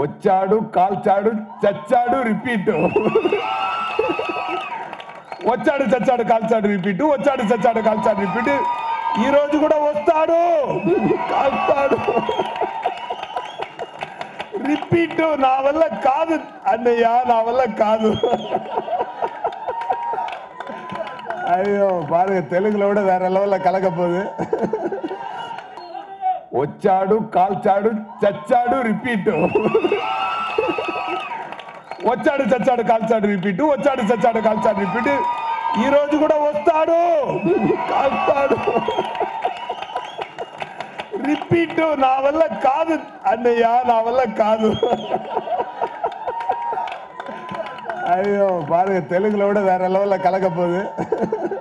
ஒச்சாடு கால் சாடு சச்சாடு ரிப்பீட்டு ஒச்சாடு சச்சாடு கால் சாடு ரிப்பீட்டு ஒச்சாடு சச்சாடு கால் சாடு ரிப்பீட்டு ஈ ரோஜு கூட ஒத்தாடு கால் சாடு ரிப்பீட்டு நான் வல்ல காது அண்ணையா நான் வல்ல காது ஐயோ பாருங்க தெலுங்குல விட வேற லெவல்ல கலக்க போகுது ஒச்சாடு கால் சாடு சச்சாடு ரிப்பீட்டு ஒச்சாடு சச்சாடு கால் சாடு ரிப்பீட்டு ஒச்சாடு சச்சாடு கால் சாடு ரிப்பீட்டு ஈ கூட ஒத்தாடு கால் சாடு ரிப்பீட்டு நான் வல்ல காது அண்ணையா நான் வல்ல காது ஐயோ பாருங்க தெலுங்குல விட வேற லெவல்ல கலக்க போகுது